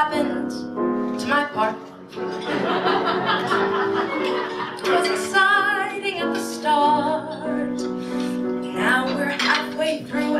happened to my part. it was exciting at the start. Now we're halfway through.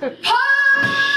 哈